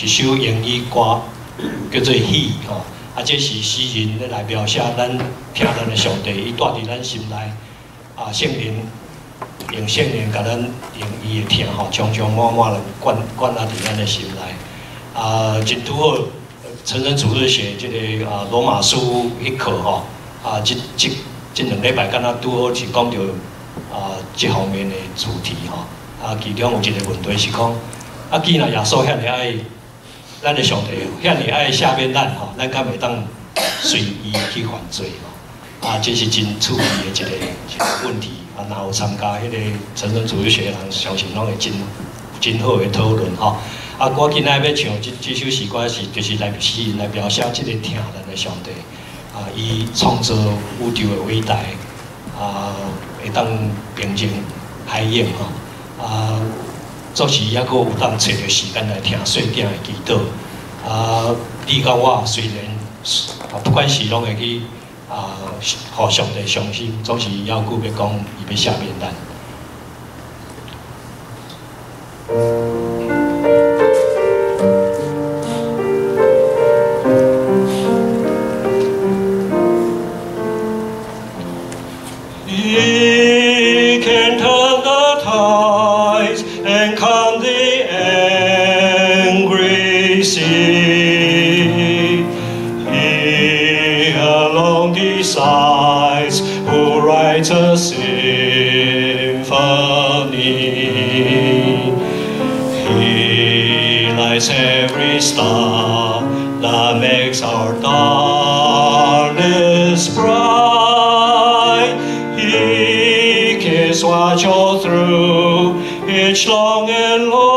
一首英语歌，叫做《喜》吼。啊，这是诗人来描写咱听咱的上帝，伊住伫咱心内。啊，圣灵用圣灵甲咱用伊的听吼，充充满满的灌灌啊伫咱的心内。啊，真拄好，成人主日学这个啊罗马书迄课吼，啊，即即即两礼拜敢若拄好是讲着啊这方面的主题吼。啊，其中有一个问题是讲，啊，既然耶稣遐尔爱。咱的上帝遐尼爱下面咱吼，咱敢会当随意去犯罪吼？啊，这是真趣味的一个一个问题。啊，然后参加迄个成人主义学人，相信拢会真真好的讨论吼。啊，我今仔要唱这这首诗歌是就是来诗人来描写这个听人的上帝。啊，伊创造宇宙的伟大，啊，会当平静海洋吼，啊。做时也阁有当找着时间来听细点的祈祷。啊，你甲我虽然啊，不管是拢会去啊，互相的相信，总是要顾要讲伊要 brightest symphony. He lights every star that makes our darkness bright. He gives watch all through each long and long.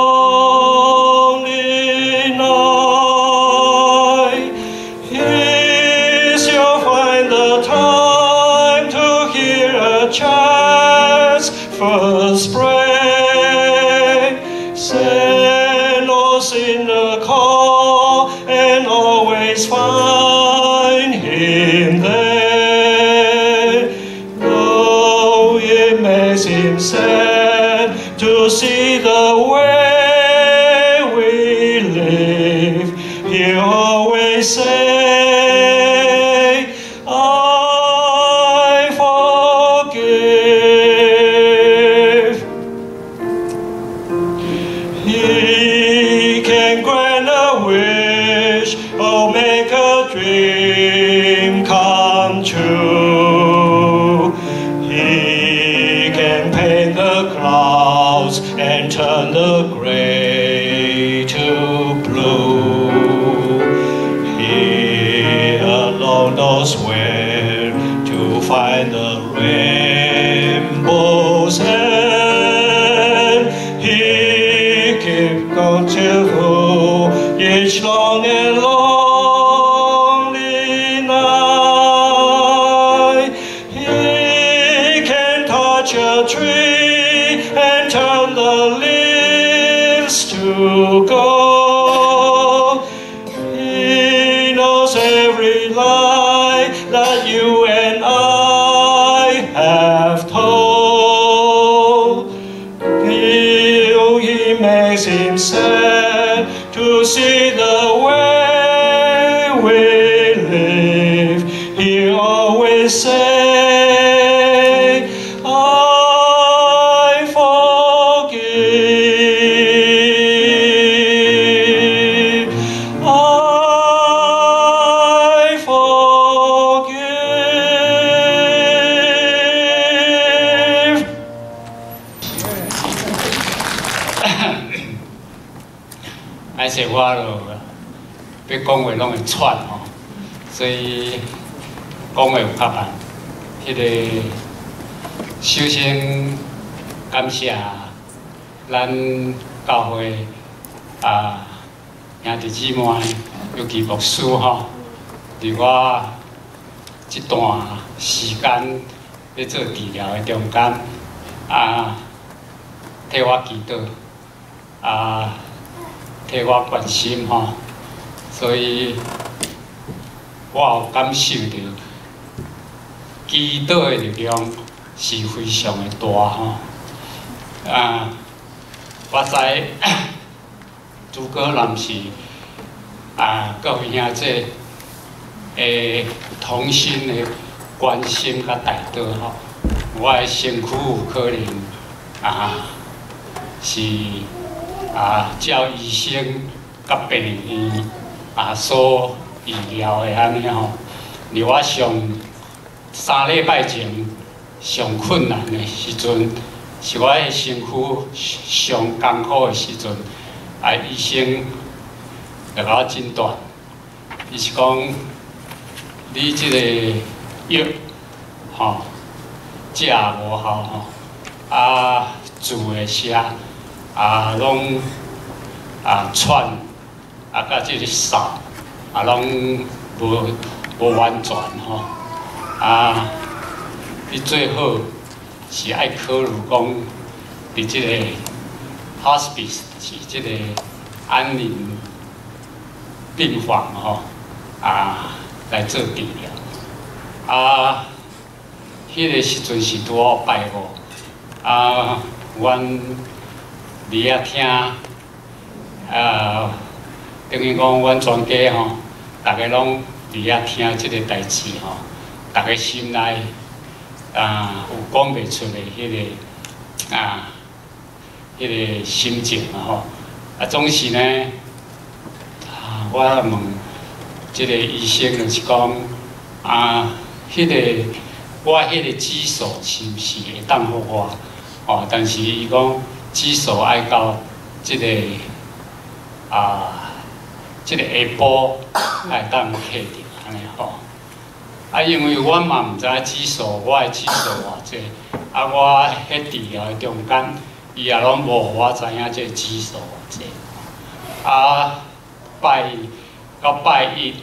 in there. Though it may seem sad to see the way we live, He always says. He knows every lie that you and I have told. He, oh, he makes himself. 单。讲话拢会喘吼，所以讲话有较慢。迄个首先感谢咱教会啊兄弟姊妹，尤其牧师吼，伫我即段时间要做治疗的中间啊，替我祈祷啊，替我关心吼。所以，我有感受到祈祷的力量是非常的大吼。啊，我知诸葛亮是啊，各位兄弟，诶，同心的关心甲大道吼，我的身躯有可能啊，是啊，叫医生甲病院啊所预料的安尼吼，而我上三礼拜前上困难的时阵，是我的身躯上艰苦的时阵，啊，医生。来甲我诊断，伊是讲你即个药，吼，食无效吼，啊，住的食，啊，拢啊喘，啊，甲即个嗽，啊，拢无无完全吼，啊，你最好是爱考虑讲，伫即个 hospice 是即个安宁。病房吼啊来做治疗啊，迄个时阵是拄好拜五啊，阮伫遐听啊，等于讲阮全家吼，逐个拢伫遐听即个代志吼，逐个心内啊有讲袂出的迄个啊，迄个心情啊吼啊，总是呢啊。我问即个医生就是讲啊，迄个我迄个指数是毋是会当互我？哦，但是伊讲指数爱到即个啊，即个下晡来当下着安尼吼。啊，因为我嘛毋知指数，我的指数偌济，啊，我迄治疗的中间，伊也拢无我知影即个指数偌济，啊。拜到拜一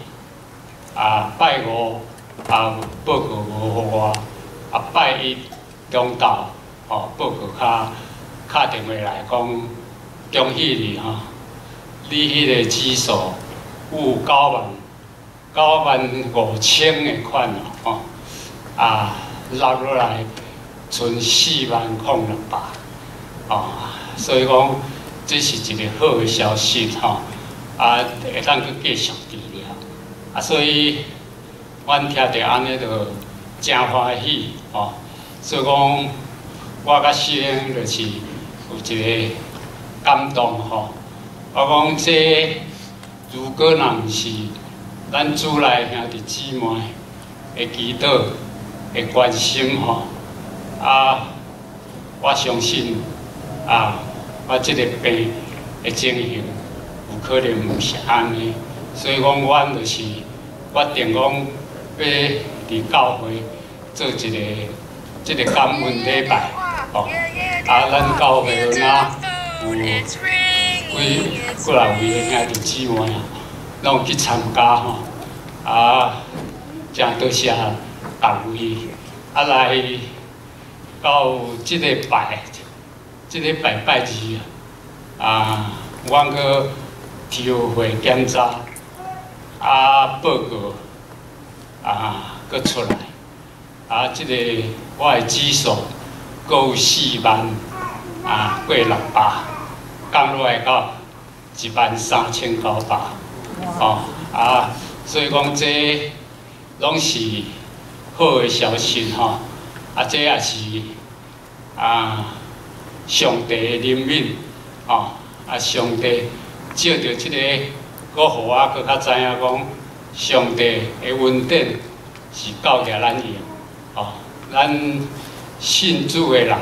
啊，拜五啊，报告无互我啊，拜一中昼吼，报告卡敲电话来讲，恭喜你吼，你迄个指数有九万九万五千的款哦，啊落落来剩四万空两百哦，所以讲这是一个好的消息吼。啊，会当去继续治疗，啊，所以，阮听着安尼就真欢喜吼。所以讲，我甲师兄就是有一个感动吼。我讲这如果若是咱主内兄弟姊妹会祈祷、会关心吼，啊，我相信啊，我即个病会进行。可能毋是安尼，所以讲，阮就是决定讲要伫教会做一个即个感恩礼拜，哦，啊，咱教会哪有几过来位兄弟姊妹啊，拢去参加吼，啊，真多谢各位，啊来到即个拜，即个拜拜日啊，阮个。调会检查啊，报告啊，搁出来啊，即个我的指数有四万啊，过六百，降落来到一万三千九百哦啊，所以讲这拢是好的消息吼，啊，这也是啊，上帝的怜悯哦，啊，上帝。借着即个，我互我搁较知影讲，上帝的恩典是教给咱用，哦，咱信主的人，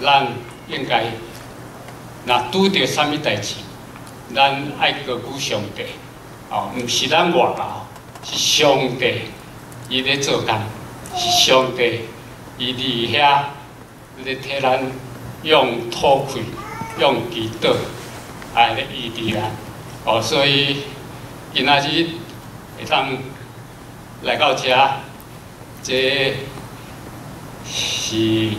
咱应该，若拄着啥物代志，咱爱高举上帝，哦，毋是咱外劳，是上帝伊咧做工，是上帝伊伫遐咧替咱用土气，用祈祷。爱咧异地啦，哦，所以今仔日会当来到遮，这是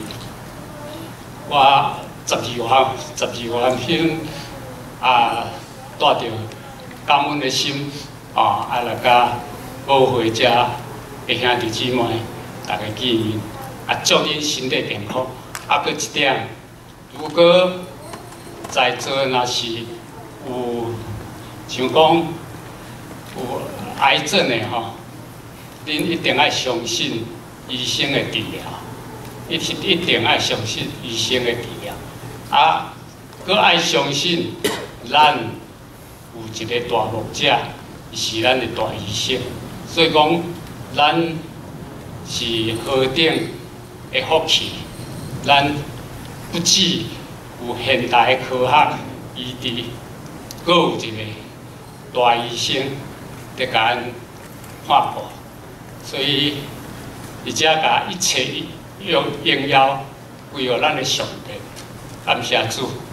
我十二万十二万片啊，带着感恩的心啊，爱来甲无回家的兄弟姊妹大家见面，啊，祝恁身体健康，啊，佫一点，如果在座若是有像讲有癌症的吼，恁一定要相信医生的治疗，一一定要相信医生的治疗，啊，搁爱相信咱有一个大牧者，是咱的大医生，所以讲咱是何等的福气，咱不止有现代科学医治，搁有一个大医生。得甲咱看破，所以而且甲一切用应邀归予咱的上帝，感谢主。